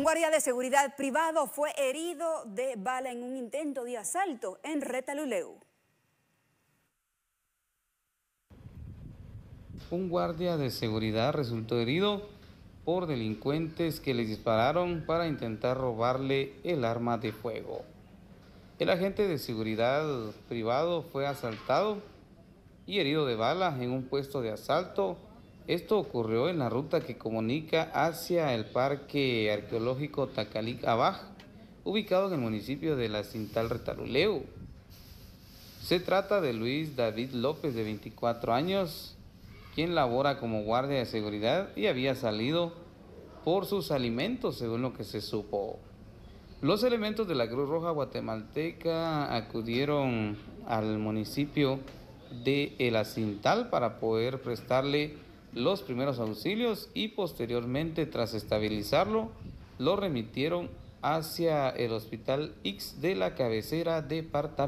Un guardia de seguridad privado fue herido de bala en un intento de asalto en Retaluleu. Un guardia de seguridad resultó herido por delincuentes que le dispararon para intentar robarle el arma de fuego. El agente de seguridad privado fue asaltado y herido de bala en un puesto de asalto. Esto ocurrió en la ruta que comunica hacia el Parque Arqueológico Tacalic Abaj, ubicado en el municipio de La Cintal Retaluleu. Se trata de Luis David López, de 24 años, quien labora como guardia de seguridad y había salido por sus alimentos, según lo que se supo. Los elementos de la Cruz Roja Guatemalteca acudieron al municipio de El Acintal para poder prestarle los primeros auxilios y posteriormente, tras estabilizarlo, lo remitieron hacia el Hospital X de la cabecera departamental.